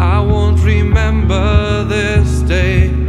I won't remember this day.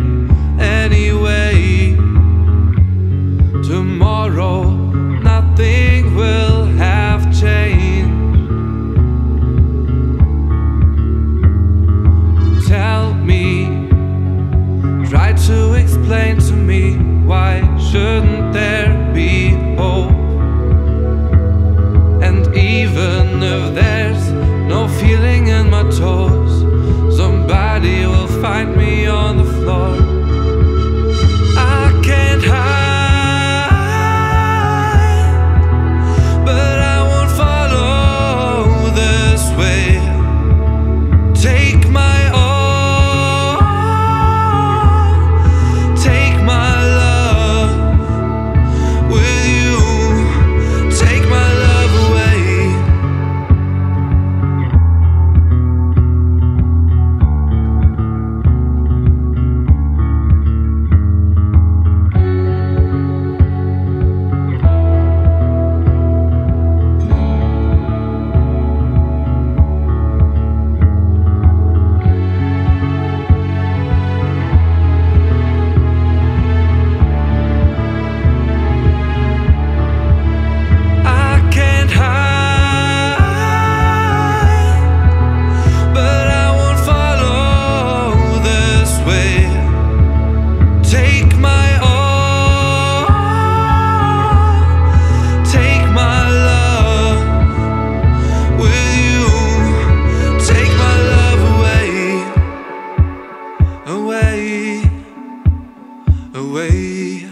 away.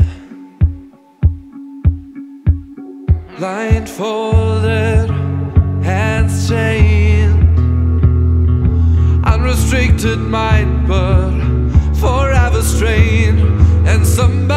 Blindfolded, hands chained, unrestricted mind, but forever strained, and somebody.